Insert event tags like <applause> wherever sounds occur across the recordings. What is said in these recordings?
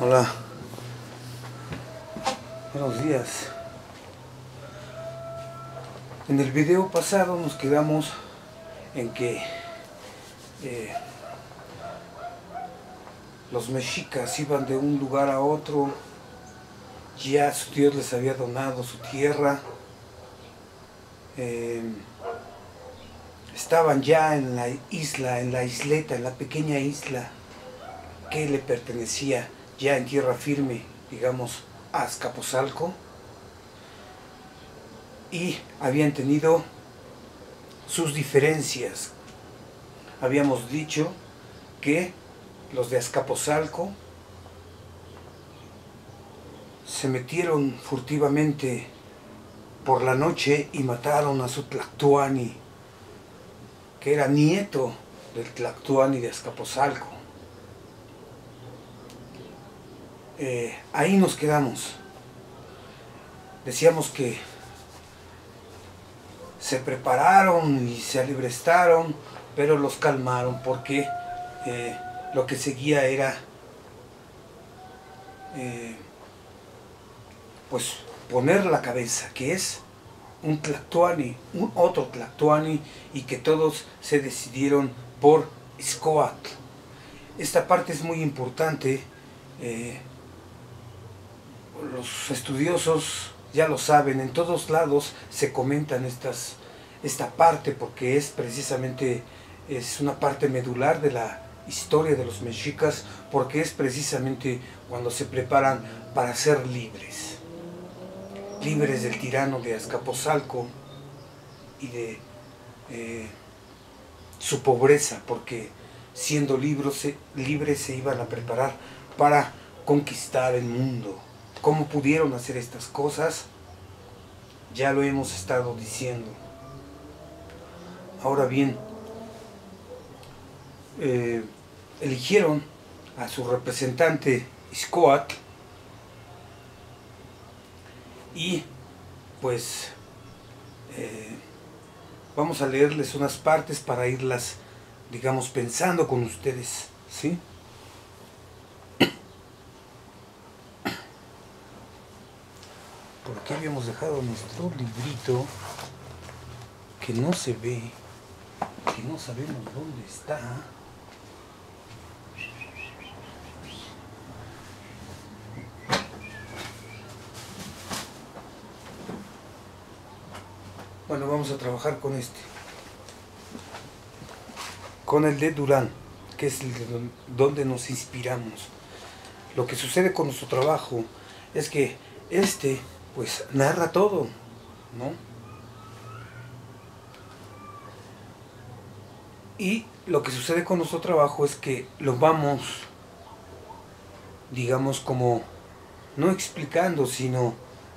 Hola. Buenos días. En el video pasado nos quedamos en que eh, los mexicas iban de un lugar a otro, ya su Dios les había donado su tierra, eh, estaban ya en la isla, en la isleta, en la pequeña isla que le pertenecía ya en tierra firme, digamos, a Azcapotzalco, y habían tenido sus diferencias. Habíamos dicho que los de Azcapotzalco se metieron furtivamente por la noche y mataron a su Tlactuani, que era nieto del Tlactuani de Azcapotzalco. Eh, ahí nos quedamos. Decíamos que se prepararon y se alibrestaron, pero los calmaron porque eh, lo que seguía era eh, pues poner la cabeza, que es un Tlactuani, un otro Tlactuani, y que todos se decidieron por Iscoatl. Esta parte es muy importante. Los estudiosos ya lo saben, en todos lados se comentan estas, esta parte porque es precisamente es una parte medular de la historia de los mexicas porque es precisamente cuando se preparan para ser libres. Libres del tirano de Azcapotzalco y de eh, su pobreza, porque siendo libres, libres se iban a preparar para conquistar el mundo. ¿Cómo pudieron hacer estas cosas? Ya lo hemos estado diciendo. Ahora bien, eh, eligieron a su representante Iscoat y pues eh, vamos a leerles unas partes para irlas, digamos, pensando con ustedes, ¿sí? Por aquí habíamos dejado nuestro librito que no se ve, que no sabemos dónde está. Bueno, vamos a trabajar con este. Con el de Durán, que es el de donde nos inspiramos. Lo que sucede con nuestro trabajo es que este, pues, narra todo, ¿no? Y lo que sucede con nuestro trabajo es que lo vamos, digamos, como, no explicando, sino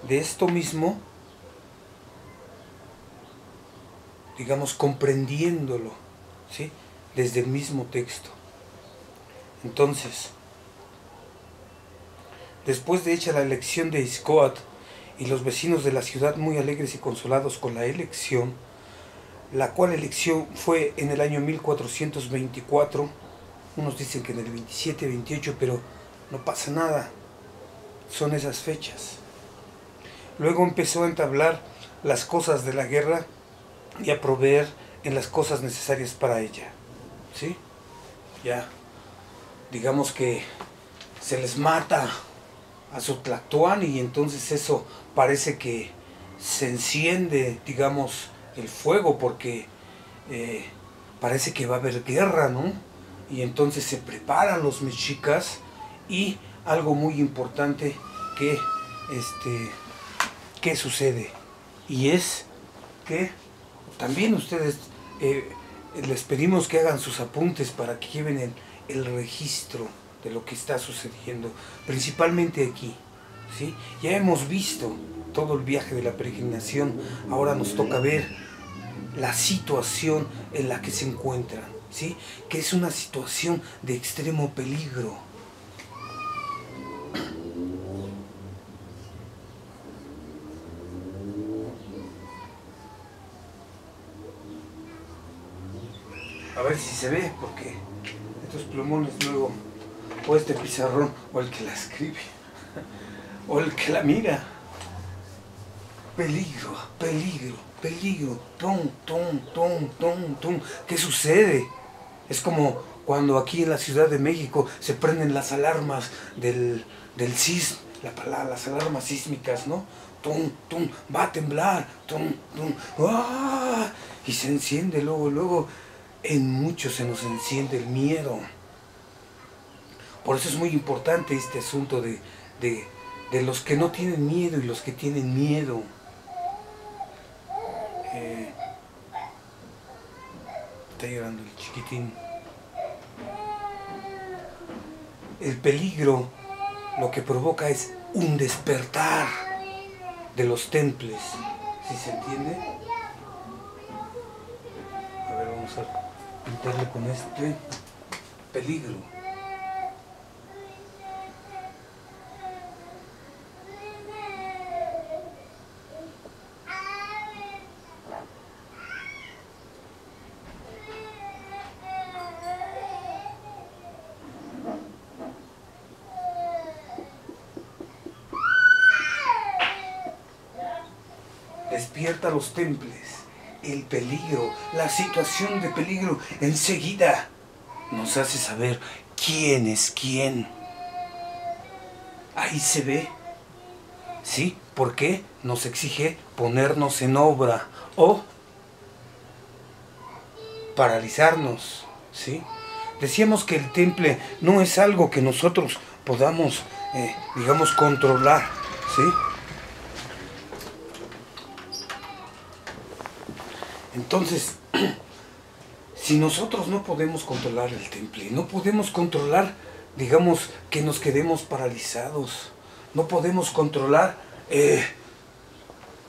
de esto mismo, digamos, comprendiéndolo, ¿sí? Desde el mismo texto. Entonces, después de hecha la elección de Iscoat y los vecinos de la ciudad muy alegres y consolados con la elección, la cual elección fue en el año 1424, unos dicen que en el 27, 28, pero no pasa nada, son esas fechas. Luego empezó a entablar las cosas de la guerra y a proveer en las cosas necesarias para ella. ¿Sí? Ya, digamos que se les mata a su Tlactuán y entonces eso parece que se enciende, digamos, el fuego porque eh, parece que va a haber guerra, ¿no? Y entonces se preparan los mexicas y algo muy importante que, este, ¿qué sucede? Y es que también ustedes eh, les pedimos que hagan sus apuntes para que lleven el, el, registro de lo que está sucediendo, principalmente aquí. ¿Sí? Ya hemos visto todo el viaje de la peregrinación, ahora nos toca ver la situación en la que se encuentran, ¿sí? que es una situación de extremo peligro. A ver si se ve, porque estos plumones luego o este pizarrón, o el que la escribe, o el que la mira. Peligro, peligro, peligro, tum, tum, tum, tum, tum. ¿Qué sucede? Es como cuando aquí en la Ciudad de México se prenden las alarmas del, del sismo, la, las alarmas sísmicas, ¿no? Tum, tum, va a temblar, tum, tum, ¡ah! y se enciende luego, luego. En muchos se nos enciende el miedo. Por eso es muy importante este asunto de, de, de los que no tienen miedo y los que tienen miedo. Eh, está llorando el chiquitín. El peligro lo que provoca es un despertar de los temples. ¿Sí se entiende? A ver, vamos a pintarle con este peligro. despierta los temples, el peligro, la situación de peligro, enseguida nos hace saber quién es quién. Ahí se ve. ¿Sí? ¿Por qué? Nos exige ponernos en obra o paralizarnos. ¿Sí? Decíamos que el temple no es algo que nosotros podamos, eh, digamos, controlar. ¿Sí? Entonces, <clears throat> si nosotros no podemos controlar el temple, no podemos controlar, digamos, que nos quedemos paralizados, no podemos controlar eh,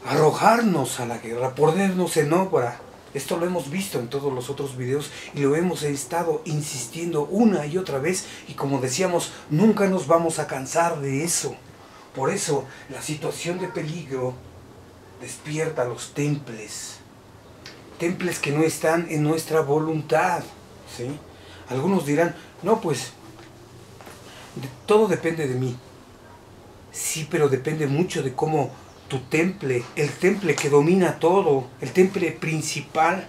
arrojarnos a la guerra, ponernos en obra. Esto lo hemos visto en todos los otros videos y lo hemos estado insistiendo una y otra vez y como decíamos, nunca nos vamos a cansar de eso. Por eso la situación de peligro despierta los temples temples que no están en nuestra voluntad. ¿sí? Algunos dirán, no, pues todo depende de mí. Sí, pero depende mucho de cómo tu temple, el temple que domina todo, el temple principal,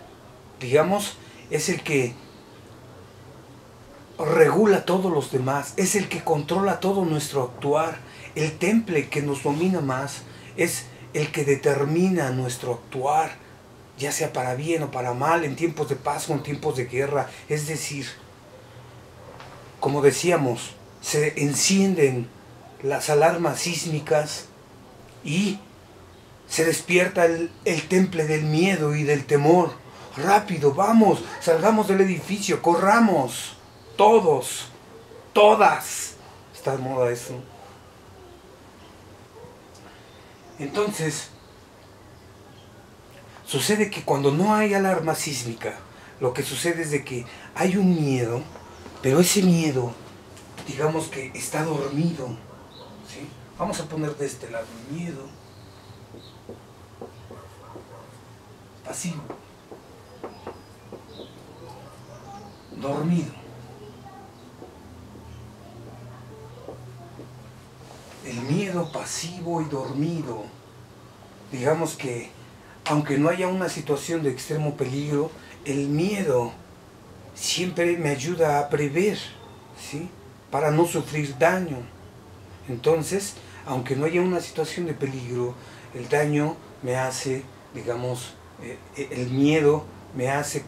digamos, es el que regula todos los demás, es el que controla todo nuestro actuar. El temple que nos domina más es el que determina nuestro actuar, ya sea para bien o para mal, en tiempos de paz o en tiempos de guerra. Es decir, como decíamos, se encienden las alarmas sísmicas y se despierta el, temple del miedo y del temor. Rápido, vamos, salgamos del edificio, corramos, todos, todas. Está de moda eso. Entonces, Sucede que cuando no hay alarma sísmica, lo que sucede es de que hay un miedo, pero ese miedo, digamos que está dormido. ¿sí? Vamos a poner de este lado miedo pasivo, dormido. El miedo pasivo y dormido, digamos que aunque no haya una situación de extremo peligro, el miedo siempre me ayuda a prever, ¿sí? Para no sufrir daño. Entonces, aunque no haya una situación de peligro, el daño me hace, digamos, eh, eh, el miedo me hace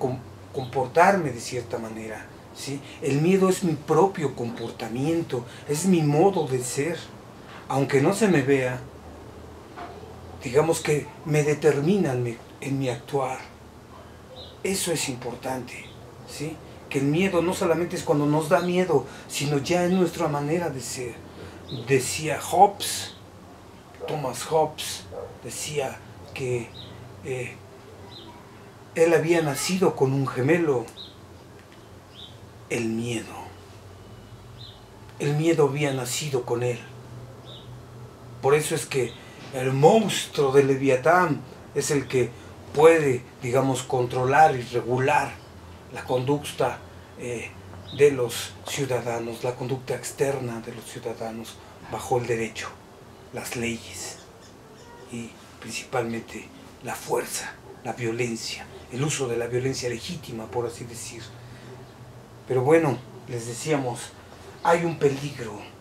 comportarme de cierta manera. ¿sí? El miedo es mi propio comportamiento, es mi modo de ser. Aunque no se me vea, digamos que me determinan en mi actuar. Eso es importante, ¿sí? Que el miedo no solamente es cuando nos da miedo, sino ya en nuestra manera de ser. Decía Hobbes, Thomas Hobbes, decía que eh, él había nacido con un gemelo, el miedo. El miedo había nacido con él. Por eso es que el monstruo de Leviatán es el que puede, digamos, controlar y regular la conducta eh, de los ciudadanos, la conducta externa de los ciudadanos bajo el derecho, las leyes y principalmente la fuerza, la violencia, el uso de la violencia legítima, por así decir. Pero bueno, les decíamos, hay un peligro.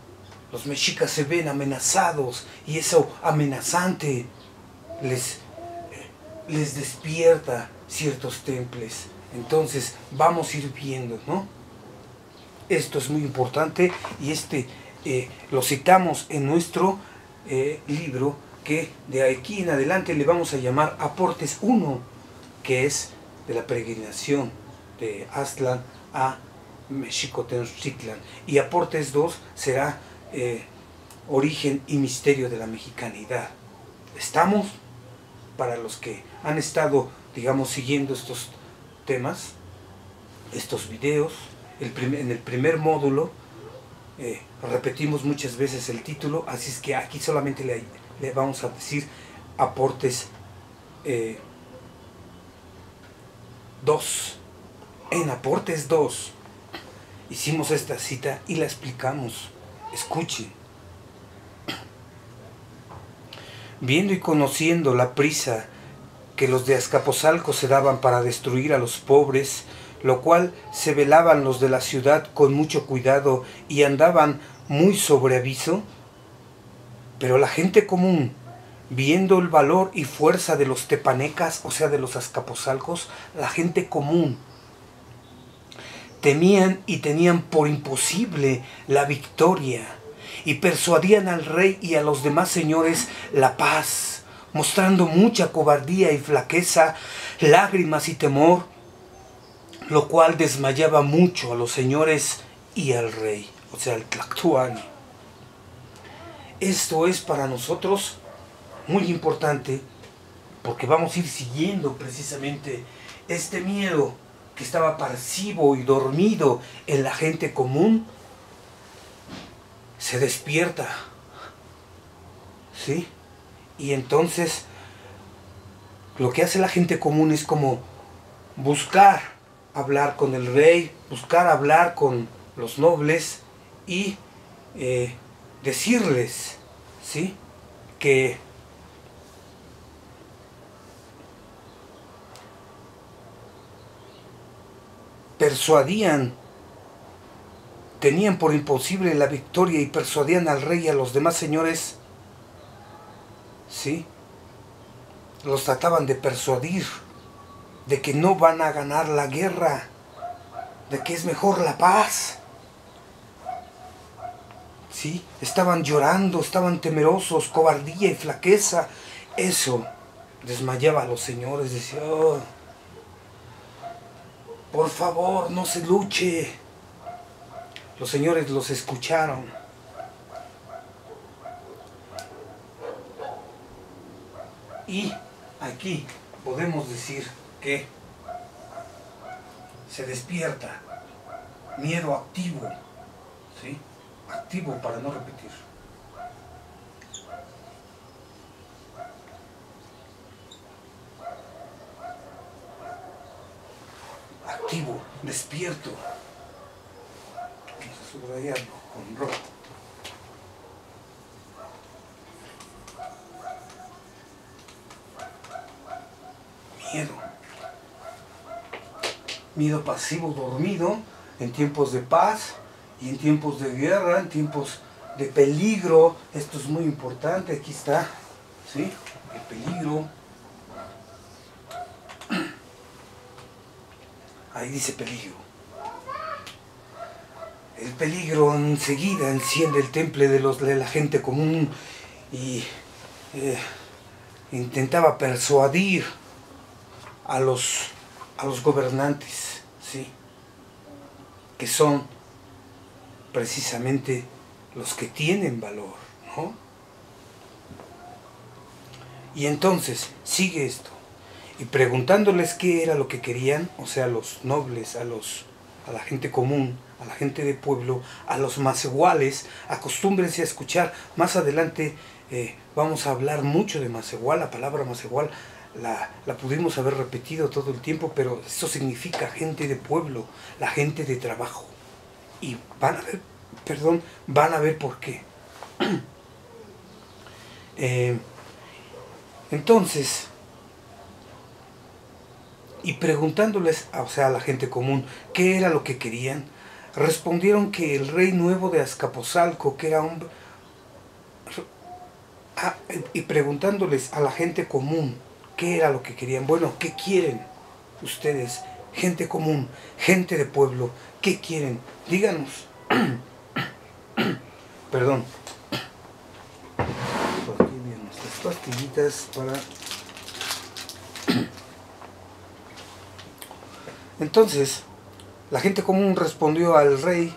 Los mexicas se ven amenazados y eso amenazante les, les despierta ciertos temples. Entonces vamos a ir viendo, ¿no? Esto es muy importante y este eh, lo citamos en nuestro eh, libro que de aquí en adelante le vamos a llamar Aportes 1, que es de la peregrinación de Aztlán a Mexicotenochtitlan. Y Aportes 2 será eh, Origen y Misterio de la Mexicanidad. ¿Estamos? Para los que han estado, digamos, siguiendo estos temas, estos videos, en el primer módulo eh, repetimos muchas veces el título, así es que aquí solamente le, vamos a decir aportes 2. Eh, en aportes 2 hicimos esta cita y la explicamos. Escuchen. Viendo y conociendo la prisa que los de Azcapotzalco se daban para destruir a los pobres, lo cual se velaban los de la ciudad con mucho cuidado y andaban muy sobre aviso. Pero la gente común, viendo el valor y fuerza de los tepanecas, o sea, de los azcapotzalcos, la gente común, temían y tenían por imposible la victoria y persuadían al rey y a los demás señores la paz, mostrando mucha cobardía y flaqueza, lágrimas y temor, lo cual desmayaba mucho a los señores y al rey, o sea, al Tlactuani. Esto es para nosotros muy importante porque vamos a ir siguiendo precisamente este miedo que estaba pasivo y dormido en la gente común, se despierta. ¿Sí? Y entonces lo que hace la gente común es como buscar hablar con el rey, buscar hablar con los nobles y eh, decirles, ¿sí? Que persuadían, tenían por imposible la victoria y persuadían al rey y a los demás señores, ¿sí? Los trataban de persuadir de que no van a ganar la guerra, de que es mejor la paz. ¿Sí? Estaban llorando, estaban temerosos, cobardía y flaqueza. Eso desmayaba a los señores, decía, oh, por favor, no se luche. Los señores los escucharon. Y aquí podemos decir que se despierta miedo activo, ¿sí? Activo para no repetir. Activo, despierto. Vamos a subrayarlo con rojo. Miedo miedo pasivo dormido en tiempos de paz y en tiempos de guerra, en tiempos de peligro. Esto es muy importante, aquí está, ¿sí? El peligro. Ahí dice peligro. El peligro enseguida enciende el temple de, los, de la gente común y eh, intentaba persuadir a los a los gobernantes, ¿sí? que son precisamente los que tienen valor, ¿no? Y entonces sigue esto, y preguntándoles qué era lo que querían, o sea, los nobles, a, los, a la gente común, a la gente de pueblo, a los más iguales, acostúmbrense a escuchar, más adelante eh, vamos a hablar mucho de más igual, la palabra más igual la, pudimos haber repetido todo el tiempo, pero eso significa gente de pueblo, la gente de trabajo, Y van a ver, perdón, van a ver por qué. <clears throat> Eh, entonces, y preguntándoles, o sea, a la gente común, qué era lo que querían, respondieron que el rey nuevo de Azcapotzalco, que era un... Ah, y preguntándoles a la gente común, qué era lo que querían. Bueno, ¿qué quieren ustedes? Gente común, gente de pueblo, ¿qué quieren? Díganos. <coughs> Perdón. Pastillitas para Entonces, la gente común respondió al rey,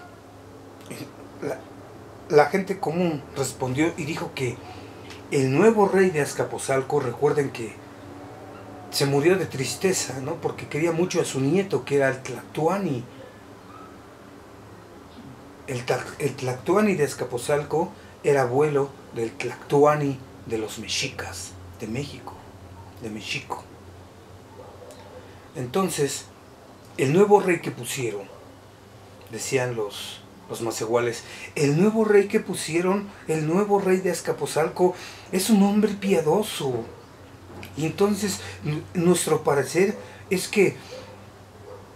la, gente común respondió y dijo que el nuevo rey de Azcapotzalco, recuerden que se murió de tristeza, ¿no? Porque quería mucho a su nieto, que era el Tlactuani. El, el Tlactuani de Azcapotzalco era abuelo del Tlactuani de los mexicas, de México, de México. Entonces, el nuevo rey que pusieron, decían los, los macehuales, el nuevo rey que pusieron, el nuevo rey de Azcapotzalco, es un hombre piadoso. Y entonces nuestro parecer es que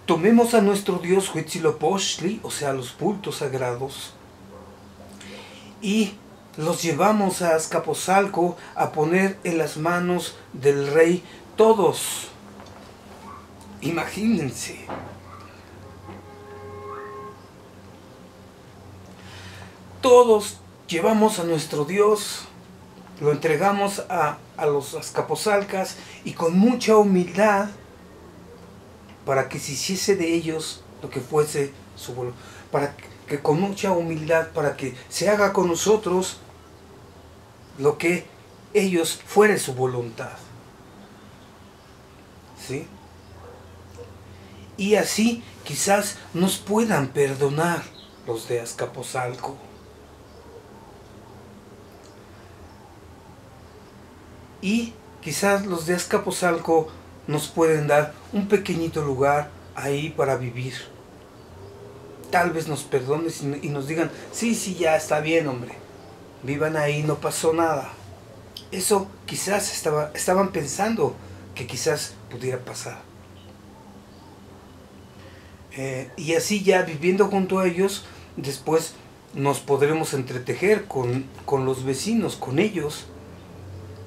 tomemos a nuestro dios Huitzilopochtli, o sea, los cultos sagrados, y los llevamos a Azcapotzalco a poner en las manos del rey todos Imagínense. Todos llevamos a nuestro Dios, lo entregamos a, los azcapozalcas y con mucha humildad para que se hiciese de ellos lo que fuese su voluntad, para que con mucha humildad, para que se haga con nosotros lo que ellos fuere su voluntad. ¿Sí? Y así quizás nos puedan perdonar los de Azcapotzalco. Y quizás los de Azcapotzalco nos pueden dar un pequeñito lugar ahí para vivir. Tal vez nos perdonen y nos digan, sí, sí, ya está bien, hombre. Vivan ahí, no pasó nada. Eso quizás estaba, estaban pensando que quizás pudiera pasar. Eh, y así ya viviendo junto a ellos, después nos podremos entretejer con, con los vecinos, con ellos.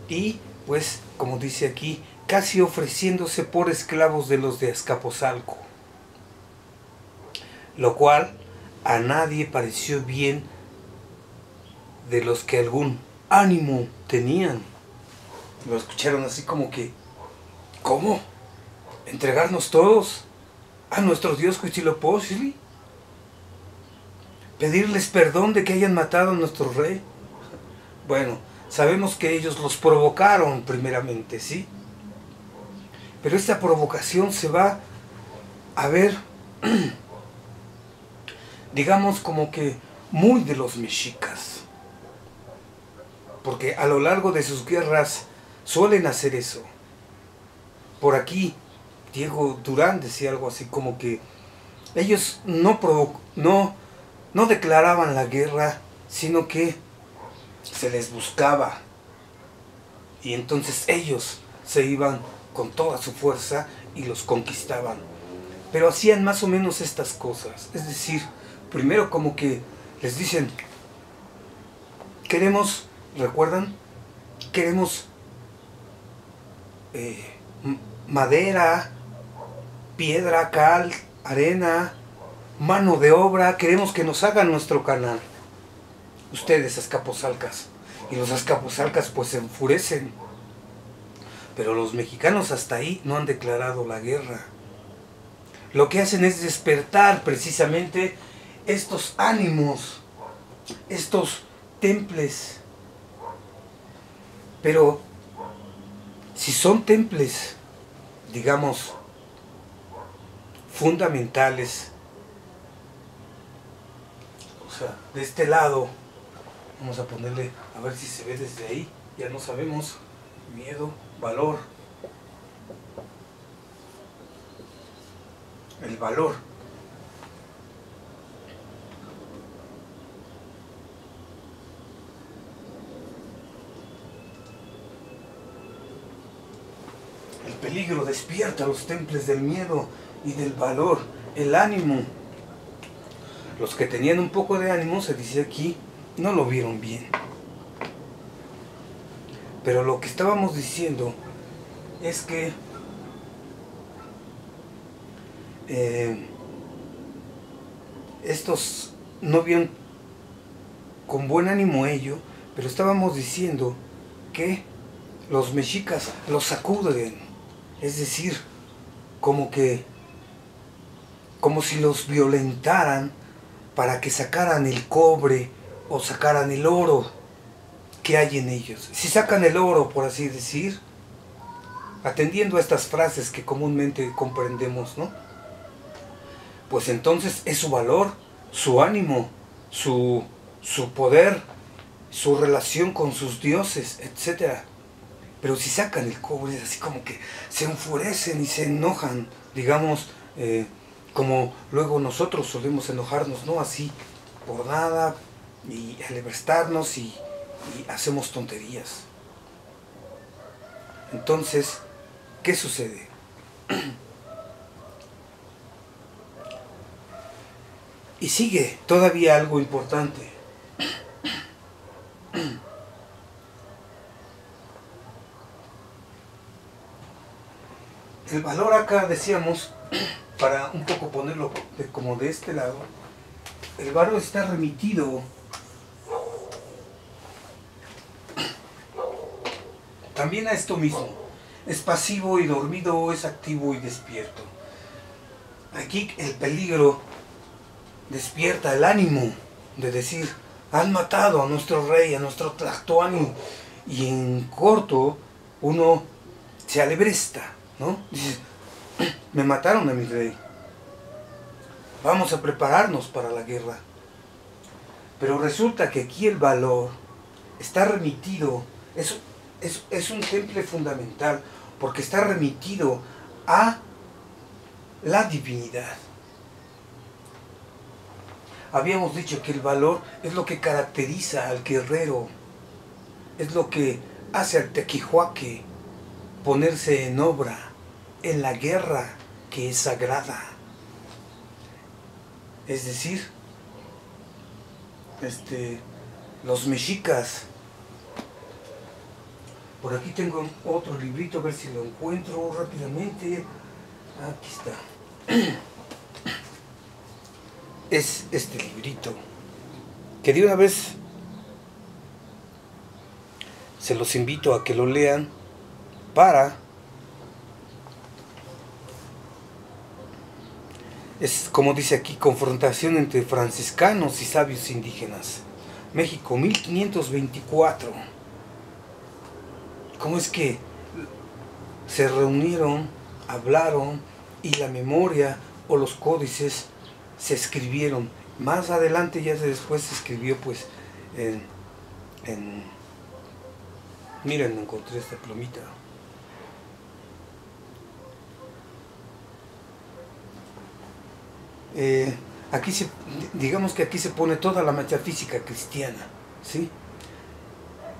Y pues, como dice aquí, casi ofreciéndose por esclavos de los de Azcapotzalco. Lo cual a nadie pareció bien de los que algún ánimo tenían. Lo escucharon así como que, ¿cómo? ¿Entregarnos todos? A nuestro Dios Huitzilopochtli, pedirles perdón de que hayan matado a nuestro rey. Bueno, sabemos que ellos los provocaron primeramente, ¿sí? Pero esta provocación se va a ver, <clears throat> digamos como que muy de los mexicas. Porque a lo largo de sus guerras suelen hacer eso. Por aquí Diego Durán decía algo así como que ellos no, no, no declaraban la guerra, sino que se les buscaba. Y entonces ellos se iban con toda su fuerza y los conquistaban. Pero hacían más o menos estas cosas. Es decir, primero como que les dicen, queremos, ¿recuerdan? Queremos eh, madera, piedra, cal, arena, mano de obra, queremos que nos hagan nuestro canal. Ustedes, azcapozalcas. Y los azcapozalcas pues se enfurecen. Pero los mexicanos hasta ahí no han declarado la guerra. Lo que hacen es despertar precisamente estos ánimos, estos temples. Pero si son temples, digamos, fundamentales. O sea, de este lado, vamos a ponerle, a ver si se ve desde ahí, ya no sabemos, miedo, valor. El valor. El peligro despierta los temples del miedo y del valor, el ánimo. Los que tenían un poco de ánimo, se dice aquí, no lo vieron bien. Pero lo que estábamos diciendo es que eh, estos no vieron con buen ánimo ello, pero estábamos diciendo que los mexicas los sacuden, es decir, como que, como si los violentaran para que sacaran el cobre o sacaran el oro que hay en ellos. Si sacan el oro, por así decir, atendiendo a estas frases que comúnmente comprendemos, ¿no? Pues entonces es su valor, su ánimo, su, su poder, su relación con sus dioses, etc. Pero si sacan el cobre, es así como que se enfurecen y se enojan, digamos, eh, como luego nosotros solemos enojarnos, ¿no? Así, por nada, y aleverstarnos y, y hacemos tonterías. Entonces, ¿qué sucede? <clears throat> Y sigue todavía algo importante. <clears throat> El valor acá, decíamos, <clears throat> para un poco ponerlo como de este lado, el valor está remitido también a esto mismo. Es pasivo y dormido es activo y despierto. Aquí el peligro despierta el ánimo de decir, han matado a nuestro rey, a nuestro Tlactoani, y en corto uno se alebresta, ¿no? Me mataron a mi rey, vamos a prepararnos para la guerra. Pero resulta que aquí el valor está remitido, es, es, es un temple fundamental, porque está remitido a la divinidad. Habíamos dicho que el valor es lo que caracteriza al guerrero, es lo que hace al tequihuaque ponerse en obra en la guerra que es sagrada. Es decir, este, los mexicas, por aquí tengo otro librito, a ver si lo encuentro rápidamente. Aquí está. <clears throat> es este librito, que de una vez se los invito a que lo lean para... Es como dice aquí, confrontación entre franciscanos y sabios indígenas. México, 1524. ¿Cómo es que se reunieron, hablaron y la memoria o los códices se escribieron. Más adelante, ya después se escribió pues en, en miren, encontré esta plumita. Eh, aquí se, digamos que aquí se pone toda la metafísica cristiana, ¿sí?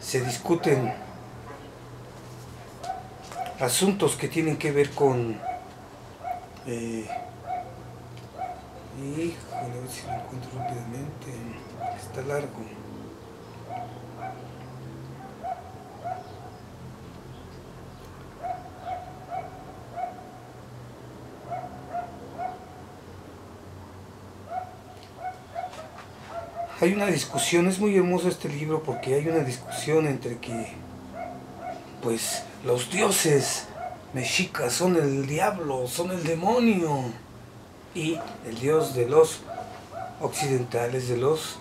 Se discuten asuntos que tienen que ver con eh, Híjole, a ver si lo encuentro rápidamente. Está largo. Hay una discusión, es muy hermoso este libro porque hay una discusión entre que, pues, los dioses mexicas son el diablo, son el demonio y el Dios de los occidentales, de los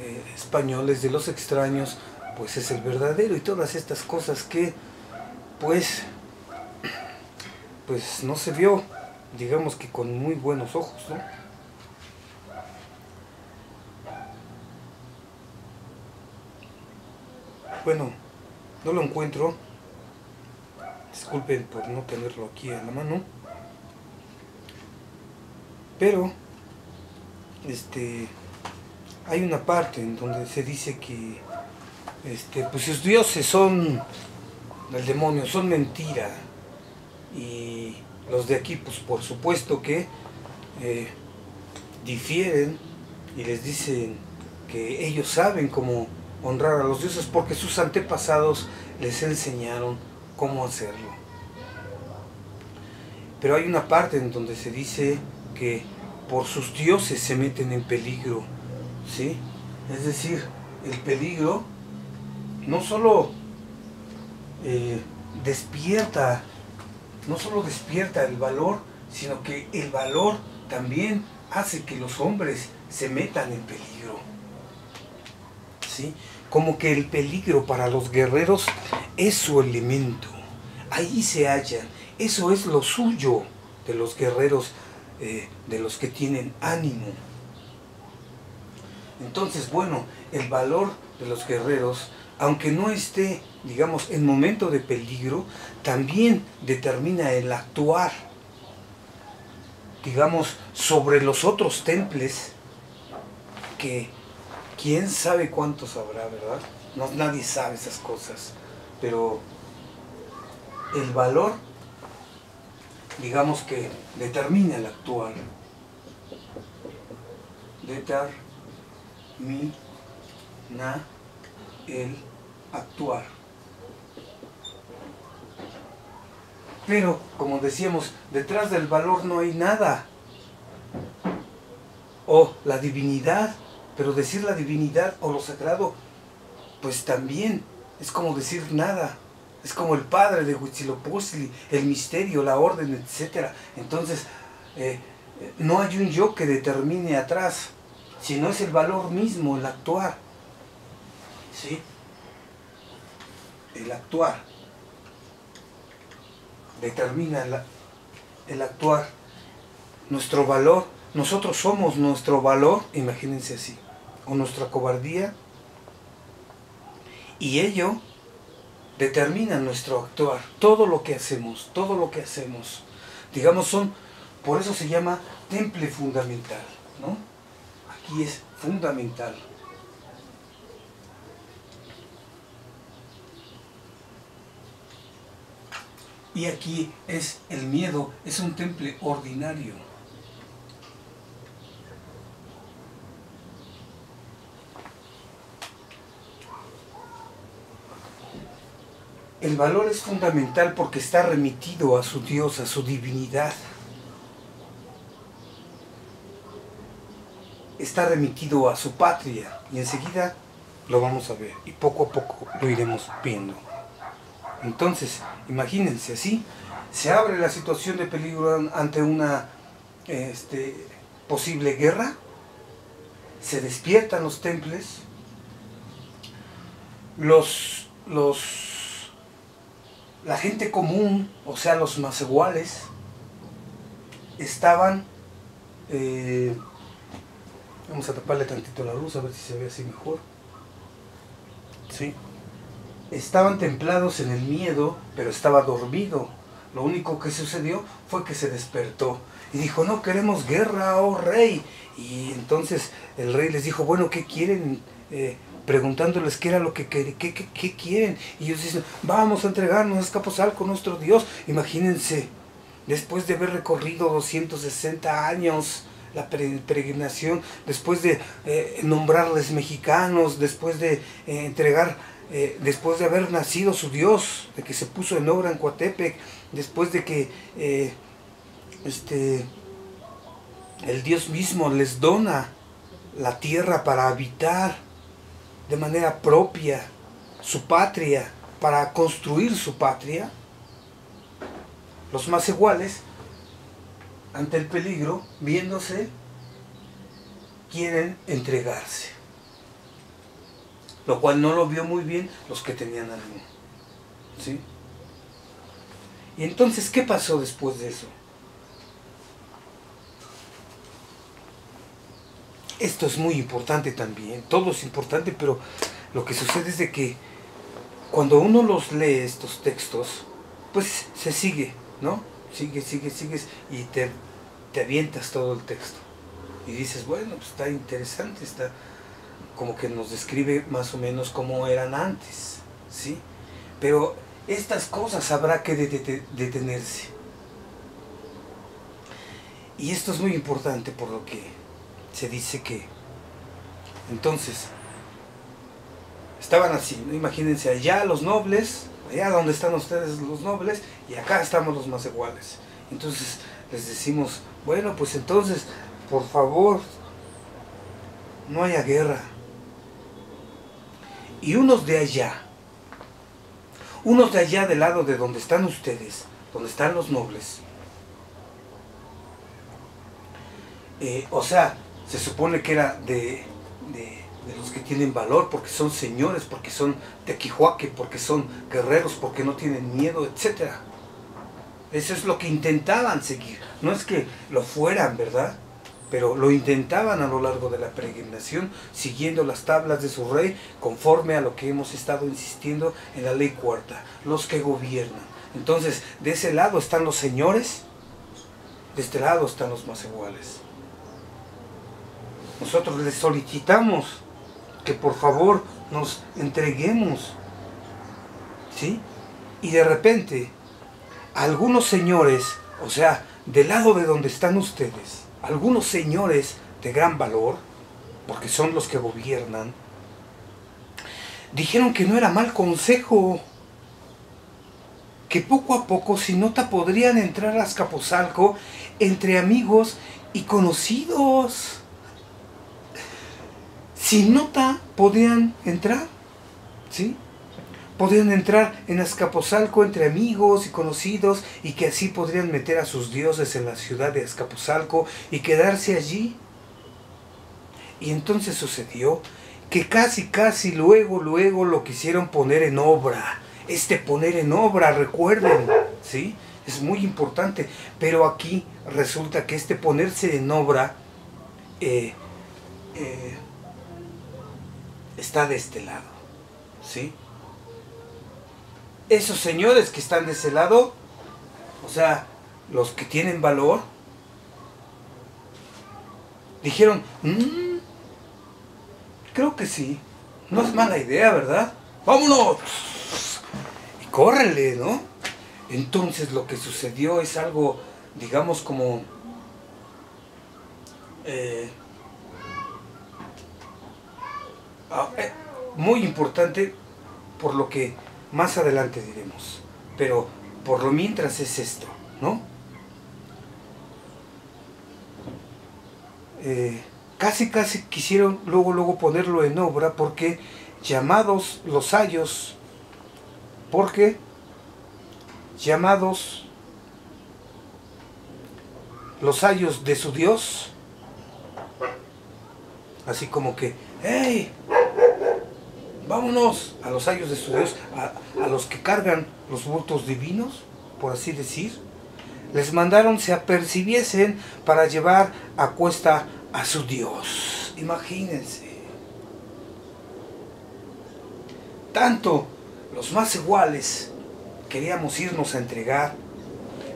eh, españoles, de los extraños, pues es el verdadero y todas estas cosas que pues pues no se vio digamos que con muy buenos ojos, ¿no? Bueno, no lo encuentro. Disculpen por no tenerlo aquí a la mano. Pero este hay una parte en donde se dice que este, pues sus dioses son el demonio, son mentira. y los de aquí, pues por supuesto que eh, difieren y les dicen que ellos saben cómo honrar a los dioses porque sus antepasados les enseñaron cómo hacerlo. Pero hay una parte en donde se dice que por sus dioses se meten en peligro, ¿sí? Es decir, el peligro no solo eh, despierta, no solo despierta el valor, sino que el valor también hace que los hombres se metan en peligro. ¿Sí? Como que el peligro para los guerreros es su elemento. Ahí se hallan. Eso es lo suyo de los guerreros, eh, de los que tienen ánimo. Entonces, bueno, el valor de los guerreros, aunque no esté, digamos, en momento de peligro, también determina el actuar, digamos, sobre los otros temples, que quién sabe cuántos habrá, ¿verdad? No, nadie sabe esas cosas, pero el valor, digamos que determina el actuar. Determina el actuar. Pero, como decíamos, detrás del valor no hay nada. O la divinidad, pero decir la divinidad o lo sagrado, pues también es como decir nada. Es como el padre de Huitzilopochtli, el misterio, la orden, etc. Entonces, eh, no hay un yo que determine atrás, sino es el valor mismo, el actuar. ¿Sí? El actuar determina el actuar. Nuestro valor, nosotros somos nuestro valor, imagínense así, o nuestra cobardía, y ello determina nuestro actuar, todo lo que hacemos, todo lo que hacemos. Digamos, son, por eso se llama temple fundamental, ¿no? Aquí es fundamental. Y aquí es el miedo, es un temple ordinario. El valor es fundamental porque está remitido a su Dios, a su divinidad. Está remitido a su patria y enseguida lo vamos a ver y poco a poco lo iremos viendo. Entonces, imagínense así, se abre la situación de peligro ante una este, posible guerra, se despiertan los temples, los, los, la gente común, o sea, los más iguales, estaban, eh, vamos a taparle tantito la luz a ver si se ve así mejor, ¿sí? estaban templados en el miedo, pero estaba dormido. Lo único que sucedió fue que se despertó y dijo, no queremos guerra, oh rey. Y entonces el rey les dijo, bueno, ¿qué quieren? Eh, preguntándoles qué era lo que, qué, quieren. Y ellos dicen, vamos a entregarnos a Escaposal con nuestro Dios. Imagínense, después de haber recorrido 260 años la peregrinación, después de eh, nombrarles mexicanos, después de eh, entregar eh, después de haber nacido su Dios, de que se puso en obra en Coatepec, después de que este, el Dios mismo les dona la tierra para habitar de manera propia su patria, para construir su patria, los más iguales, ante el peligro, viéndose, quieren entregarse lo cual no lo vio muy bien los que tenían algo. ¿Sí? Y entonces, ¿qué pasó después de eso? Esto es muy importante también, todo es importante, pero lo que sucede es de que cuando uno los lee estos textos, pues se sigue, ¿no? Sigue, sigue, sigues y te, te avientas todo el texto. Y dices, bueno, pues está interesante, está, como que nos describe más o menos cómo eran antes, ¿sí? Pero estas cosas habrá que detenerse, Y esto es muy importante por lo que se dice que entonces estaban así, ¿no? imagínense allá los nobles, allá donde están ustedes los nobles y acá estamos los más iguales. Entonces les decimos, bueno, pues entonces, por favor, no haya guerra. Y unos de allá, unos de allá del lado de donde están ustedes, donde están los nobles, eh, o sea, se supone que era de, de, de, los que tienen valor, porque son señores, porque son tequihuaque, porque son guerreros, porque no tienen miedo, etc. Eso es lo que intentaban seguir. No es que lo fueran, ¿verdad? Pero lo intentaban a lo largo de la peregrinación, siguiendo las tablas de su rey, conforme a lo que hemos estado insistiendo en la ley cuarta, los que gobiernan. Entonces, de ese lado están los señores, de este lado están los más iguales. Nosotros les solicitamos que por favor nos entreguemos. ¿Sí? Y de repente, algunos señores, o sea, del lado de donde están ustedes, algunos señores de gran valor, porque son los que gobiernan, dijeron que no era mal consejo, que poco a poco, si nota, podrían entrar a Azcapotzalco entre amigos y conocidos. Si nota, podían entrar, ¿sí? Podrían entrar en Azcapotzalco entre amigos y conocidos y que así podrían meter a sus dioses en la ciudad de Azcapotzalco y quedarse allí. Y entonces sucedió que casi, casi luego, luego lo quisieron poner en obra. Este poner en obra, recuerden, ¿sí? Es muy importante. Pero aquí resulta que este ponerse en obra eh, eh, está de este lado, ¿sí? Esos señores que están de ese lado, o sea, los que tienen valor, dijeron, mmm, creo que sí, no es mala idea, ¿verdad? ¡Vámonos! Y córrele, ¿no? Entonces lo que sucedió es algo, digamos, como... Eh, muy importante por lo que más adelante diremos. Pero por lo mientras es esto, ¿no? Eh, casi casi quisieron luego luego ponerlo en obra porque llamados los ayos, porque llamados los ayos de su Dios, así como que, ¡hey! vámonos a los ayos de su Dios, a, a, los que cargan los votos divinos, por así decir. Les mandaron se apercibiesen para llevar a cuesta a su Dios. Imagínense. Tanto los más iguales queríamos irnos a entregar,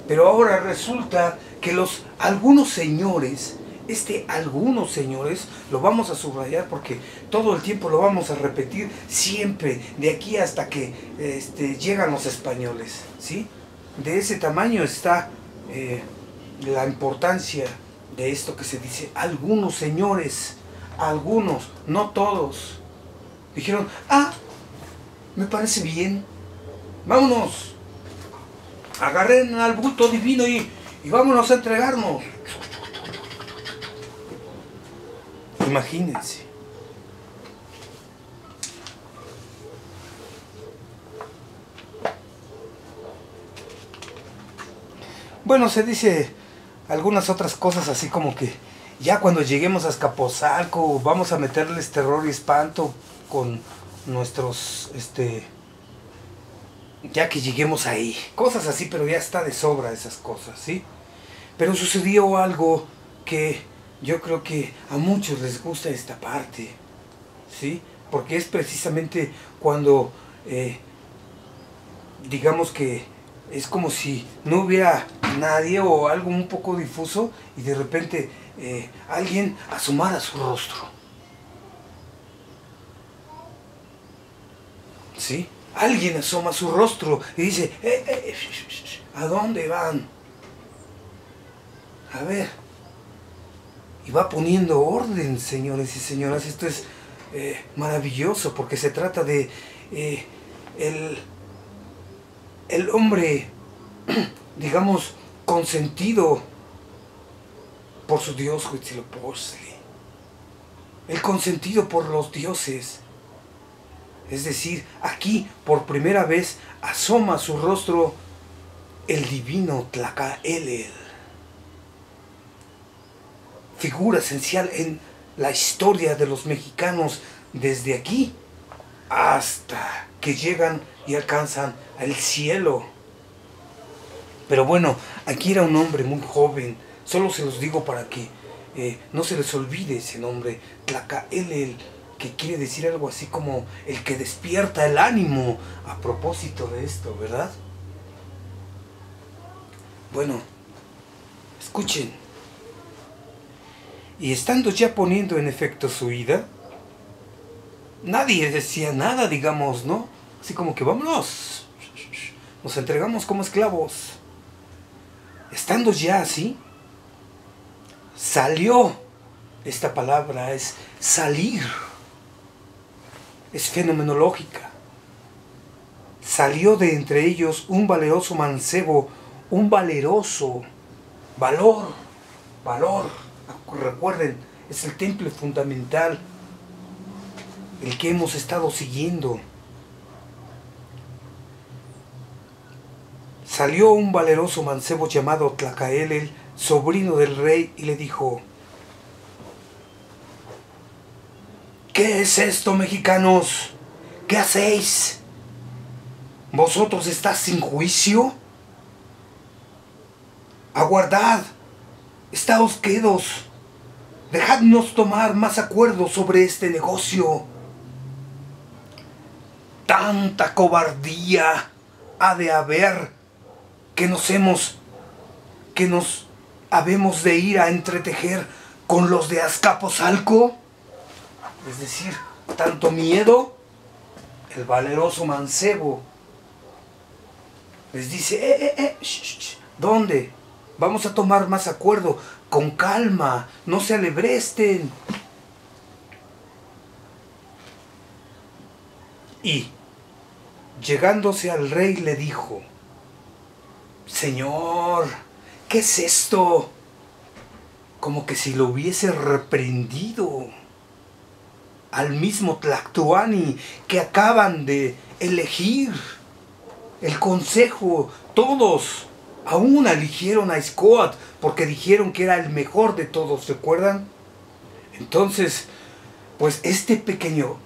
pero ahora resulta que los algunos señores este algunos señores lo vamos a subrayar porque todo el tiempo lo vamos a repetir siempre de aquí hasta que este, llegan los españoles ¿sí? de ese tamaño está eh, la importancia de esto que se dice algunos señores algunos no todos dijeron ah me parece bien vámonos agarren al bulto divino y, y vámonos a entregarnos Imagínense. Bueno, se dice algunas otras cosas así como que ya cuando lleguemos a Escaposalco vamos a meterles terror y espanto con nuestros, este, ya que lleguemos ahí. Cosas así, pero ya está de sobra esas cosas, ¿sí? Pero sucedió algo que yo creo que a muchos les gusta esta parte, ¿sí? Porque es precisamente cuando, eh, digamos que es como si no hubiera nadie o algo un poco difuso y de repente eh, alguien asomara su rostro. ¿Sí? Alguien asoma su rostro y dice, eh, ¿a dónde van? A ver, y va poniendo orden, señores y señoras. Esto es eh, maravilloso porque se trata de eh, el, el hombre, <clears throat> digamos, consentido por su dios Huitzilopochtli. El consentido por los dioses. Es decir, aquí por primera vez asoma su rostro el divino Tlacaelel. Figura esencial en la historia de los mexicanos desde aquí hasta que llegan y alcanzan al cielo. Pero bueno, aquí era un hombre muy joven, solo se los digo para que eh, no se les olvide ese nombre, Tlacaelel, que quiere decir algo así como el que despierta el ánimo a propósito de esto, ¿verdad? Bueno, escuchen. Y estando ya poniendo en efecto su ida, nadie decía nada, digamos, ¿no? Así como que vámonos, nos entregamos como esclavos. Estando ya así, salió, esta palabra es salir, es fenomenológica. Salió de entre ellos un valeroso mancebo, un valeroso valor, valor recuerden, es el templo fundamental, el que hemos estado siguiendo. Salió un valeroso mancebo llamado Tlacael, sobrino del rey, y le dijo, ¿Qué es esto, mexicanos? ¿Qué hacéis? ¿Vosotros estás sin juicio? Aguardad, estáos quedos Dejadnos tomar más acuerdo sobre este negocio. Tanta cobardía ha de haber que nos hemos, que nos habemos de ir a entretejer con los de Azcapotzalco. Es decir, tanto miedo, el valeroso mancebo les dice, eh, eh, eh, ¿dónde? Vamos a tomar más acuerdo con calma, no se alebresten. Y, llegándose al rey, le dijo, Señor, ¿qué es esto? Como que si lo hubiese reprendido al mismo Tlactuani que acaban de elegir el consejo, todos aún eligieron a Scott porque dijeron que era el mejor de todos, ¿recuerdan? Entonces, pues este pequeño,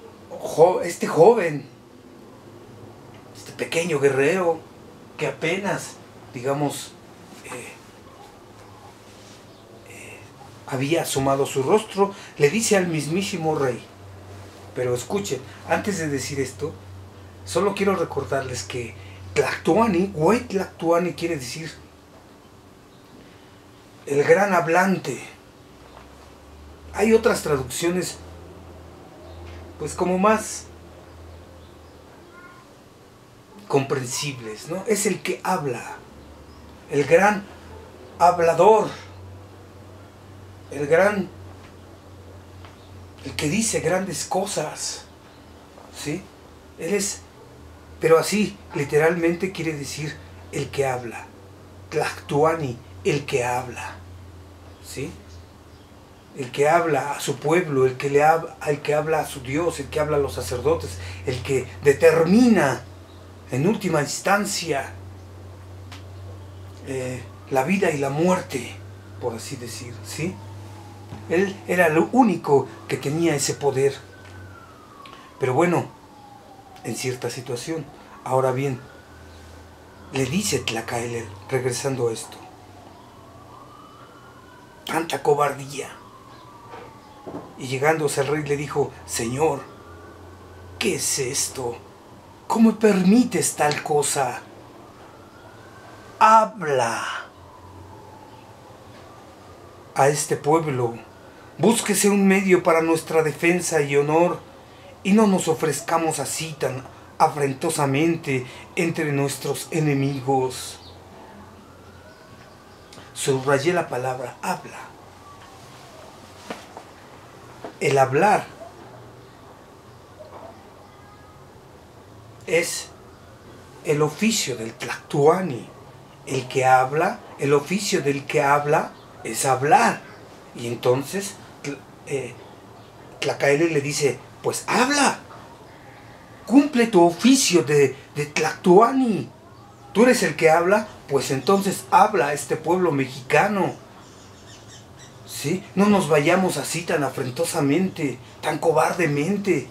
este joven, este pequeño guerrero que apenas, digamos, eh, eh, había asomado su rostro, le dice al mismísimo rey, pero escuchen, antes de decir esto, solo quiero recordarles que Tlactuani, Güey Tlactuani quiere decir el gran hablante. Hay otras traducciones, pues como más comprensibles, ¿no? Es el que habla, el gran hablador, el gran, el que dice grandes cosas, ¿sí? Él es, pero así literalmente quiere decir el que habla, Tlactuani, el que habla, ¿sí? El que habla a su pueblo, el que, le habla, el que habla a su Dios, el que habla a los sacerdotes, el que determina en última instancia eh, la vida y la muerte, por así decir, ¿sí? Él era lo único que tenía ese poder. Pero bueno, en cierta situación. Ahora bien, le dice Tlacael, regresando a esto, tanta cobardía. Y llegándose al rey le dijo, Señor, ¿qué es esto? ¿Cómo permites tal cosa? Habla a este pueblo, búsquese un medio para nuestra defensa y honor, y no nos ofrezcamos así tan afrentosamente entre nuestros enemigos subrayé la palabra habla. el hablar es el oficio del tlactuani. El que habla, el oficio del que habla es hablar. Y entonces eh, le dice, pues habla, cumple tu oficio de, de Tlactuani. Tú eres el que habla, pues entonces habla a este pueblo mexicano. ¿Sí? No nos vayamos así tan afrentosamente, tan cobardemente.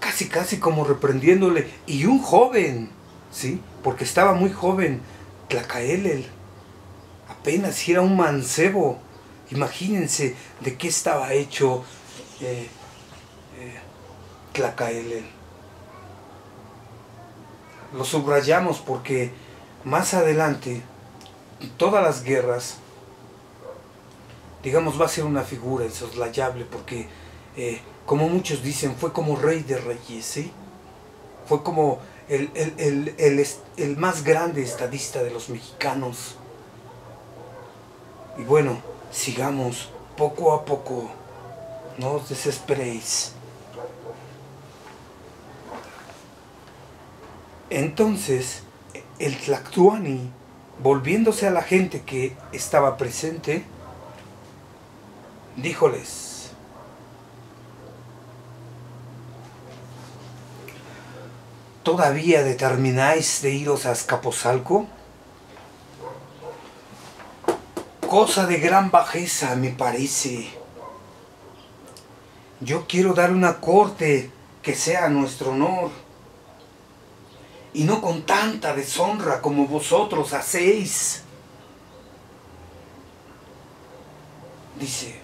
Casi, casi como reprendiéndole. Y un joven, ¿sí? Porque estaba muy joven, Tlacaelel. Apenas era un mancebo. Imagínense de qué estaba hecho eh, eh, Tlacaelel. Lo subrayamos porque más adelante, en todas las guerras, digamos, va a ser una figura insoslayable porque, eh, como muchos dicen, fue como rey de reyes, ¿sí? Fue como el, el, el, el, más grande estadista de los mexicanos. Y bueno, sigamos poco a poco, no os desesperéis. Entonces, el Tlactuani, volviéndose a la gente que estaba presente, díjoles, ¿todavía determináis de iros a Escaposalco? Cosa de gran bajeza me parece. Yo quiero dar una corte que sea a nuestro honor y no con tanta deshonra como vosotros hacéis. Dice,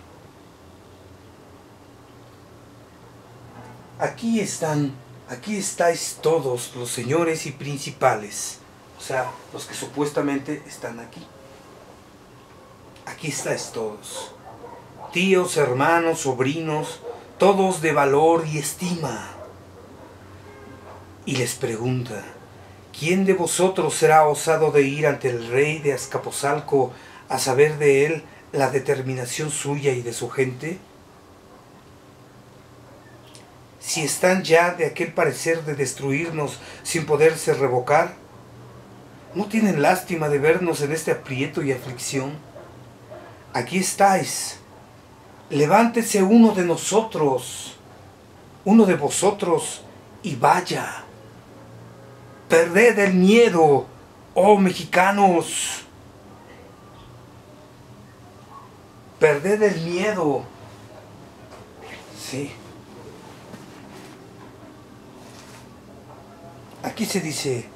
aquí están, aquí estáis todos los señores y principales, o sea, los que supuestamente están aquí. Aquí estáis todos, tíos, hermanos, sobrinos, todos de valor y estima. Y les pregunta, ¿quién de vosotros será osado de ir ante el rey de Azcapotzalco a saber de él la determinación suya y de su gente? Si están ya de aquel parecer de destruirnos sin poderse revocar, ¿no tienen lástima de vernos en este aprieto y aflicción? Aquí estáis. Levántese uno de nosotros, uno de vosotros, y vaya Perded el miedo, oh mexicanos. Perded el miedo. Sí. Aquí se dice,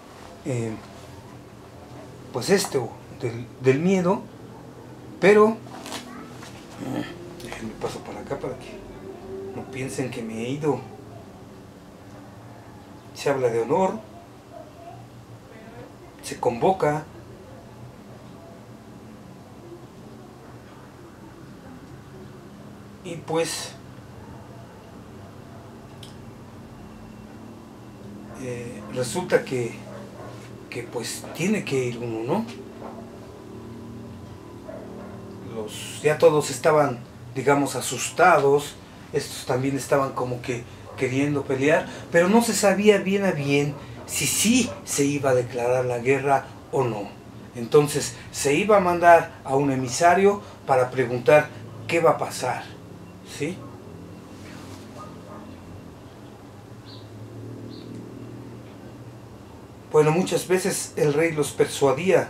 eh, pues esto del, miedo, pero, déjenme paso para acá para que no piensen que me he ido. Se habla de honor, se convoca y pues eh, resulta que, que pues tiene que ir uno, ¿no? Ya todos estaban, digamos, asustados, estos también estaban como que queriendo pelear, pero no se sabía bien a bien si sí se iba a declarar la guerra o no. Entonces se iba a mandar a un emisario para preguntar qué va a pasar. ¿Sí? Bueno, muchas veces el rey los persuadía,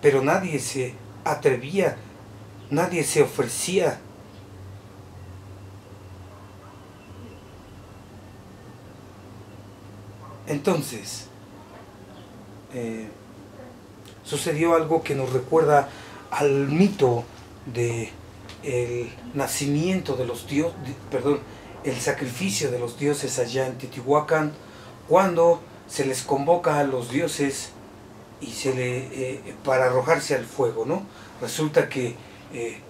pero nadie se atrevía, nadie se ofrecía. Entonces, eh, sucedió algo que nos recuerda al mito de el nacimiento de los dioses, perdón, el sacrificio de los dioses allá en Titihuacán, cuando se les convoca a los dioses y se le eh, para arrojarse al fuego, ¿no? Resulta que eh,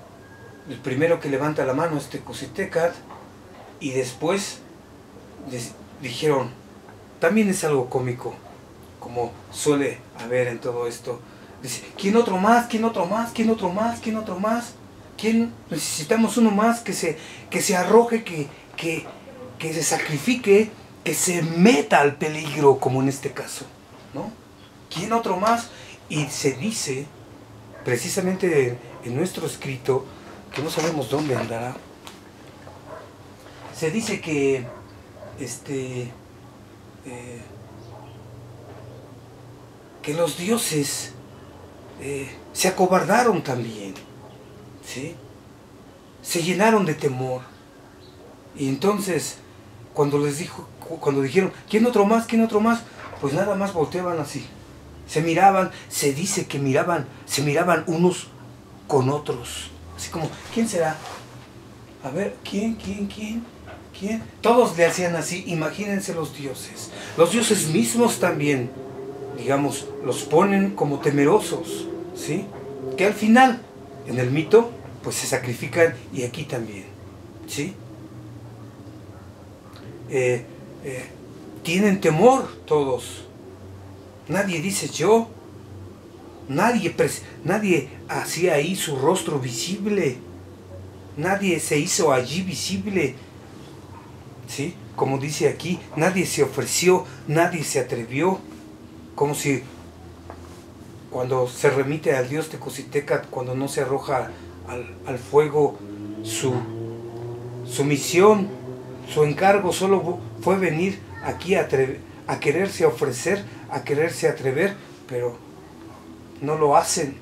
el primero que levanta la mano es Tecusitecat y después dijeron también es algo cómico, como suele haber en todo esto. Dice, ¿quién otro más? ¿Quién otro más? ¿Quién otro más? ¿Quién otro más? ¿Quién necesitamos uno más que se, que se arroje, que, que, que se sacrifique, que se meta al peligro, como en este caso? ¿No? ¿Quién otro más? Y se dice, precisamente en nuestro escrito, que no sabemos dónde andará, se dice que este eh, que los dioses eh, se acobardaron también, ¿sí? se llenaron de temor. Y entonces, cuando les dijo, cuando dijeron, ¿quién otro más? ¿quién otro más? Pues nada más volteaban así. Se miraban, se dice que miraban, se miraban unos con otros. Así como, ¿quién será? A ver, ¿quién, quién, quién? ¿Quién? Todos le hacían así, imagínense los dioses. Los dioses mismos también, digamos, los ponen como temerosos, ¿sí? Que al final, en el mito, pues se sacrifican y aquí también, ¿sí? Eh, eh, tienen temor todos. Nadie dice yo. Nadie, nadie hacía ahí su rostro visible. Nadie se hizo allí visible ¿sí? Como dice aquí, nadie se ofreció, nadie se atrevió, como si cuando se remite al Dios Tecositeca, cuando no se arroja al, fuego su, su, misión, su encargo solo fue venir aquí a, a quererse ofrecer, a quererse atrever, pero no lo hacen.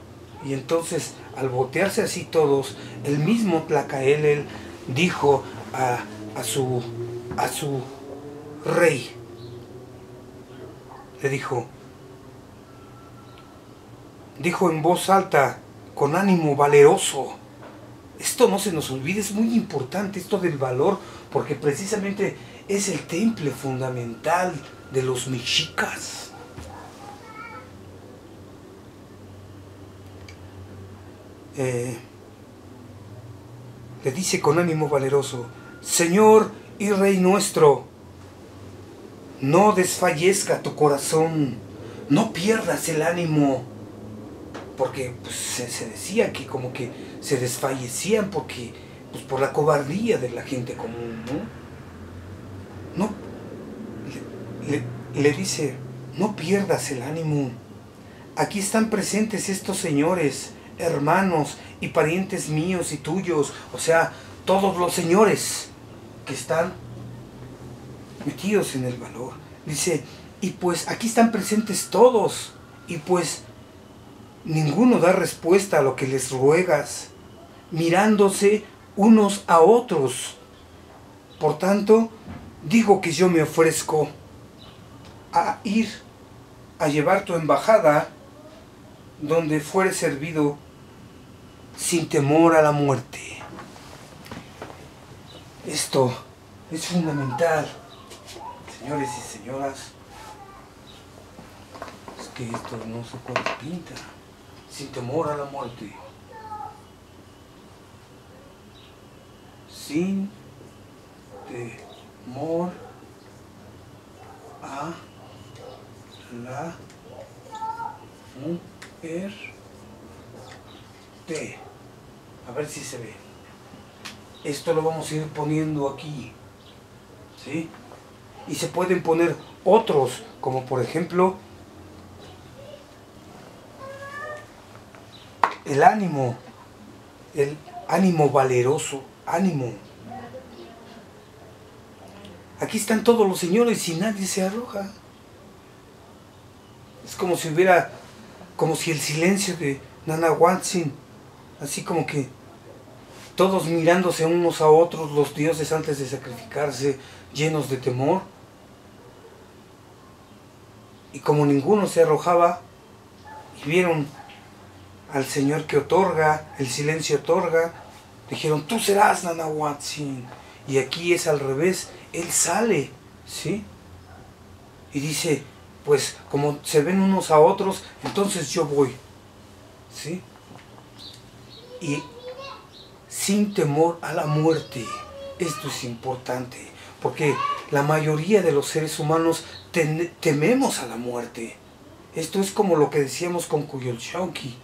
Y entonces, al botearse así todos, el mismo Tlacaelel dijo a, a su a su rey. Le dijo, dijo en voz alta, con ánimo valeroso, esto no se nos olvide, es muy importante esto del valor, porque precisamente es el temple fundamental de los mexicas. Eh, le dice con ánimo valeroso, Señor y Rey nuestro, no desfallezca tu corazón, no pierdas el ánimo, porque pues, se, decía que como que se desfallecían porque, pues, por la cobardía de la gente común, ¿no? Le dice, no pierdas el ánimo. Aquí están presentes estos señores, hermanos y parientes míos y tuyos, o sea, todos los señores que están metidos en el valor. Dice, y pues aquí están presentes todos, y pues ninguno da respuesta a lo que les ruegas, mirándose unos a otros. Por tanto, digo que yo me ofrezco a ir a llevar tu embajada donde fuere servido sin temor a la muerte. Esto es fundamental, señores y señoras. Es que esto no se puede pinta, sin temor a la muerte. Sin temor a la muerte. A ver si se ve. Esto lo vamos a ir poniendo aquí. ¿Sí? Y se pueden poner otros, como por ejemplo el ánimo, el ánimo valeroso, ánimo. Aquí están todos los señores y nadie se arroja. Es como si hubiera, como si el silencio de Nana Watson, así como que todos mirándose unos a otros, los dioses antes de sacrificarse, llenos de temor. Y como ninguno se arrojaba, y vieron al Señor que otorga, el silencio otorga, dijeron, tú serás Nanahuatzin. Y aquí es al revés, Él sale, ¿sí? Y dice, pues como se ven unos a otros, entonces yo voy, ¿sí? Y sin temor a la muerte. Esto es importante, porque la mayoría de los seres humanos tememos a la muerte. Esto es como lo que decíamos con Kuyolchonki.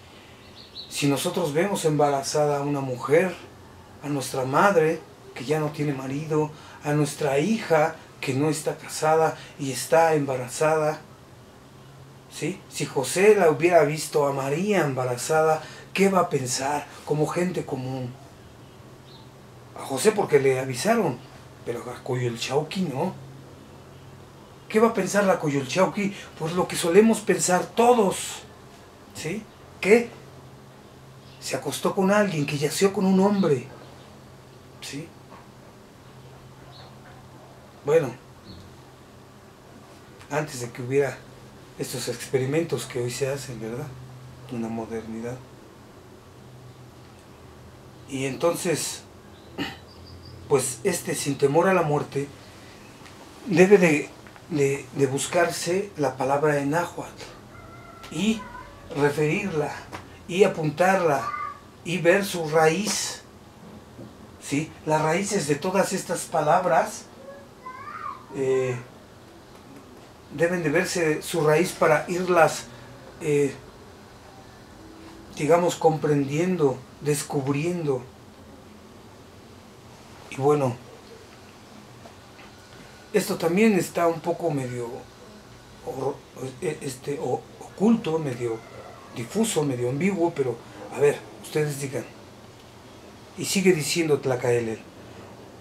Si nosotros vemos embarazada a una mujer, a nuestra madre que ya no tiene marido, a nuestra hija que no está casada y está embarazada, ¿sí? Si José la hubiera visto a María embarazada, ¿qué va a pensar como gente común? A José porque le avisaron, pero a Coyolchauqui no. ¿Qué va a pensar la Coyolchauqui? Pues lo que solemos pensar todos, ¿sí? Que se acostó con alguien, que yació con un hombre, ¿sí? Bueno, antes de que hubiera estos experimentos que hoy se hacen, ¿verdad? Una modernidad. Y entonces, pues este sin temor a la muerte debe de, buscarse la palabra en náhuatl y referirla y apuntarla y ver su raíz. ¿sí? Las raíces de todas estas palabras eh, deben de verse su raíz para irlas, eh, digamos, comprendiendo, descubriendo. Y bueno, esto también está un poco medio eh, este, oculto, medio difuso, medio ambiguo, pero a ver, ustedes digan. Y sigue diciendo Tlacaelel,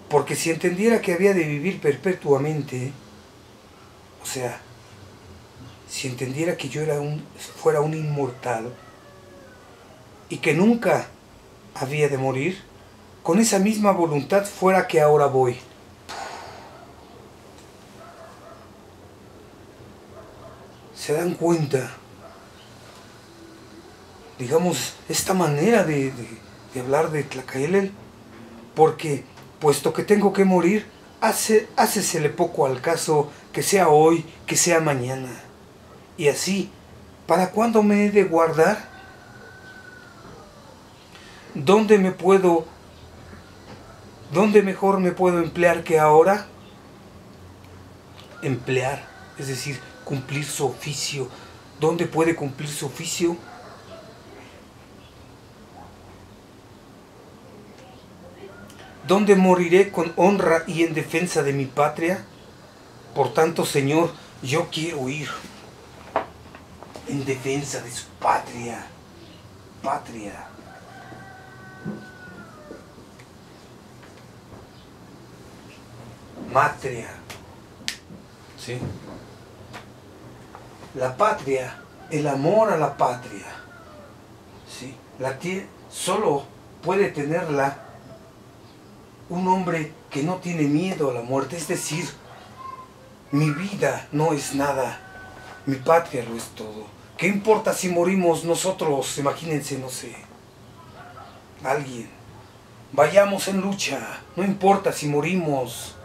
porque si entendiera que había de vivir perpetuamente, o sea, si entendiera que yo era un, fuera un inmortal y que nunca había de morir, con esa misma voluntad fuera que ahora voy. ¿Se dan cuenta? Digamos, esta manera de, hablar de Tlacaelel, porque puesto que tengo que morir, hácesele poco al caso que sea hoy, que sea mañana. Y así, ¿para cuándo me he de guardar? ¿Dónde me puedo, dónde mejor me puedo emplear que ahora? Emplear, es decir, cumplir su oficio. ¿Dónde puede cumplir su oficio? ¿Dónde moriré con honra y en defensa de mi patria? Por tanto, Señor, yo quiero ir en defensa de su patria. Patria. Matria. ¿Sí? La patria, el amor a la patria. ¿Sí? La solo puede tenerla un hombre que no tiene miedo a la muerte, es decir, mi vida no es nada, mi patria lo es todo. ¿Qué importa si morimos nosotros? Imagínense, no sé, alguien. Vayamos en lucha, no importa si morimos,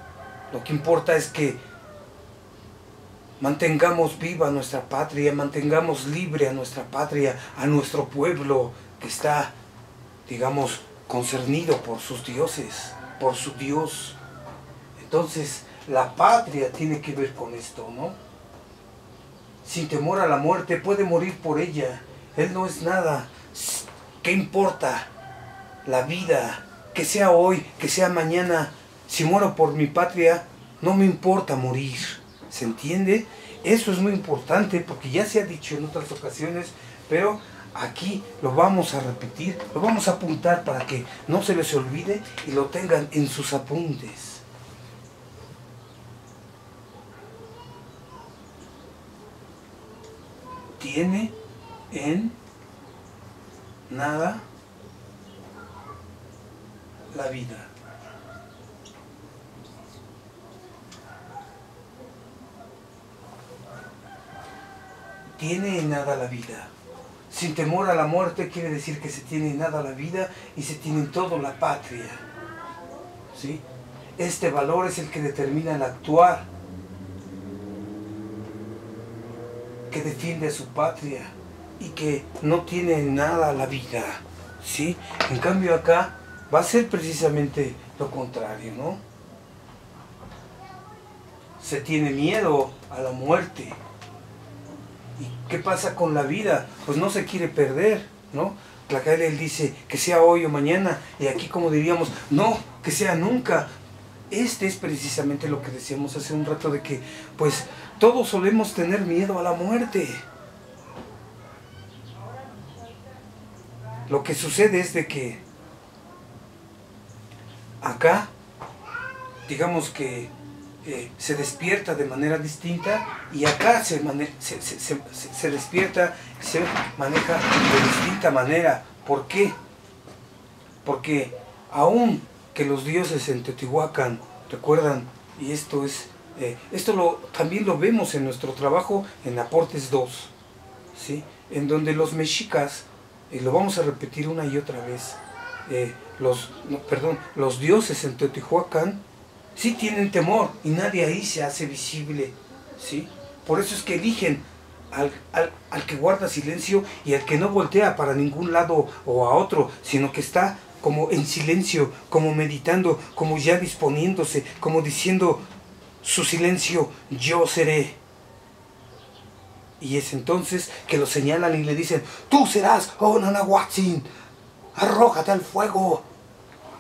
lo que importa es que mantengamos viva nuestra patria, mantengamos libre a nuestra patria, a nuestro pueblo que está, digamos, concernido por sus dioses, por su Dios. Entonces, la patria tiene que ver con esto, ¿no? Sin temor a la muerte, puede morir por ella. Él no es nada. ¿Qué importa? La vida, que sea hoy, que sea mañana. Si muero por mi patria, no me importa morir. ¿Se entiende? Eso es muy importante porque ya se ha dicho en otras ocasiones, pero aquí lo vamos a repetir, lo vamos a apuntar para que no se les olvide y lo tengan en sus apuntes. tiene en nada la vida. Tiene en nada la vida. Sin temor a la muerte quiere decir que se tiene en nada la vida y se tiene en todo la patria. ¿Sí? Este valor es el que determina el actuar que defiende a su patria y que no tiene nada la vida, ¿sí? En cambio acá va a ser precisamente lo contrario, ¿no? Se tiene miedo a la muerte. ¿Y qué pasa con la vida? Pues no se quiere perder, ¿no? Tlacaelel dice que sea hoy o mañana, y aquí como diríamos, no, que sea nunca. Este es precisamente lo que decíamos hace un rato de que, pues, todos solemos tener miedo a la muerte. Lo que sucede es de que acá, digamos que eh, se despierta de manera distinta y acá se, se, se, se, despierta, se maneja de distinta manera. ¿Por qué? Porque aún que los dioses en Teotihuacán, recuerdan, y esto es, eh, esto lo, también lo vemos en nuestro trabajo en Aportes 2, ¿sí? en donde los mexicas, y lo vamos a repetir una y otra vez, eh, los, perdón, los dioses en Teotihuacán sí tienen temor y nadie ahí se hace visible. ¿sí? Por eso es que eligen al, al, que guarda silencio y al que no voltea para ningún lado o a otro, sino que está como en silencio, como meditando, como ya disponiéndose, como diciendo su silencio, yo seré. Y es entonces que lo señalan y le dicen, tú serás, oh Nanahuatzin, arrójate al fuego.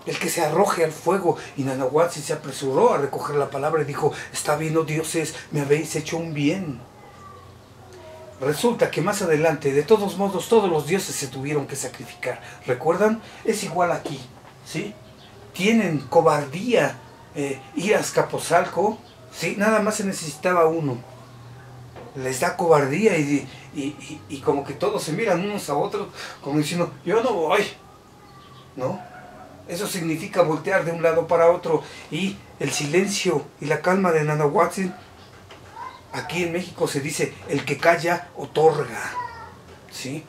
El que se arroje al fuego. Y Nanahuatzin se apresuró a recoger la palabra y dijo, está bien, oh dioses, me habéis hecho un bien. Resulta que más adelante, de todos modos, todos los dioses se tuvieron que sacrificar. ¿Recuerdan? Es igual aquí, ¿sí? Tienen cobardía eh, ir a Escaposalco, ¿sí? Nada más se necesitaba uno. Les da cobardía y, y, y, como que todos se miran unos a otros como diciendo, yo no voy, ¿no? Eso significa voltear de un lado para otro y el silencio y la calma de Nanahuatzin Aquí en México se dice, el que calla, otorga. ¿Sí?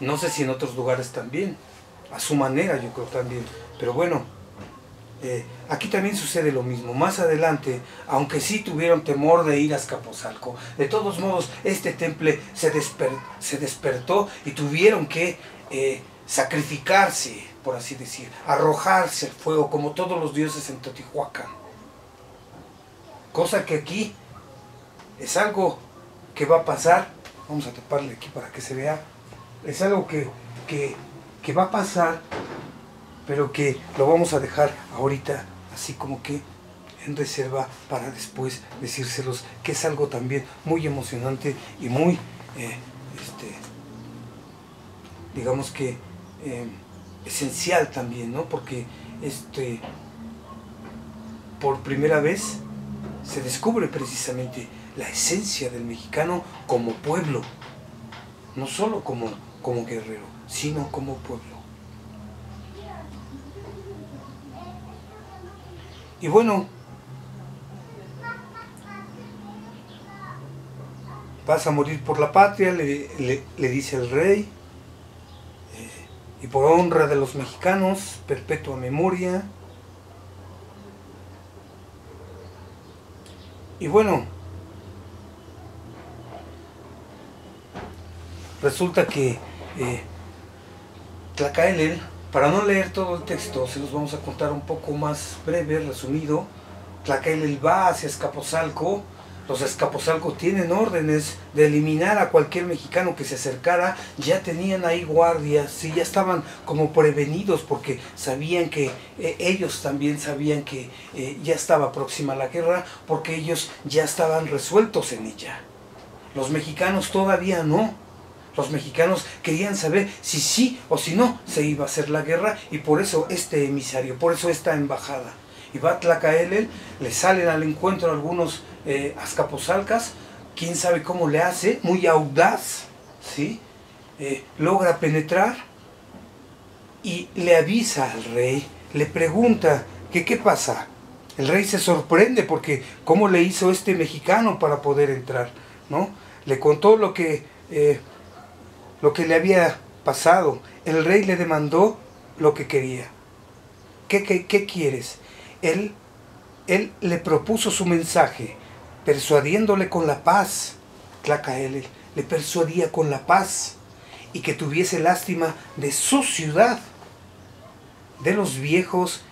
No sé si en otros lugares también. A su manera yo creo también. Pero bueno, eh, aquí también sucede lo mismo. Más adelante, aunque sí tuvieron temor de ir a Escaposalco, de todos modos este temple se, se despertó y tuvieron que eh, sacrificarse, por así decir, arrojarse al fuego como todos los dioses en Totihuacán. Cosa que aquí es algo que va a pasar. Vamos a taparle aquí para que se vea. Es algo que, que, va a pasar, pero que lo vamos a dejar ahorita así como que en reserva para después decírselos que es algo también muy emocionante y muy, eh, este, digamos que eh, esencial también, ¿no? Porque este, por primera vez se descubre precisamente la esencia del mexicano como pueblo, no solo como, como guerrero, sino como pueblo. Y bueno, vas a morir por la patria, le, dice el rey, y por honra de los mexicanos, perpetua memoria, Y bueno, resulta que eh, Tlacaelel, para no leer todo el texto, se los vamos a contar un poco más breve, resumido. Tlacaelel va hacia Escaposalco, los Escaposalco tienen órdenes de eliminar a cualquier mexicano que se acercara, ya tenían ahí guardias, y ya estaban como prevenidos porque sabían que eh, ellos también sabían que eh, ya estaba próxima la guerra, porque ellos ya estaban resueltos en ella. Los mexicanos todavía no. Los mexicanos querían saber si sí o si no se iba a hacer la guerra y por eso este emisario, por eso esta embajada. Y va le salen al encuentro algunos eh, Azcapotzalcas, quién sabe cómo le hace, muy audaz, ¿sí? Eh, logra penetrar y le avisa al rey, le pregunta qué pasa. El rey se sorprende porque cómo le hizo este mexicano para poder entrar, ¿no? Le contó lo que, eh, lo que le había pasado. El rey le demandó lo que quería. ¿Qué, qué, qué quieres? Él, él le propuso su mensaje persuadiéndole con la paz. Tlacael le persuadía con la paz y que tuviese lástima de su ciudad, de los viejos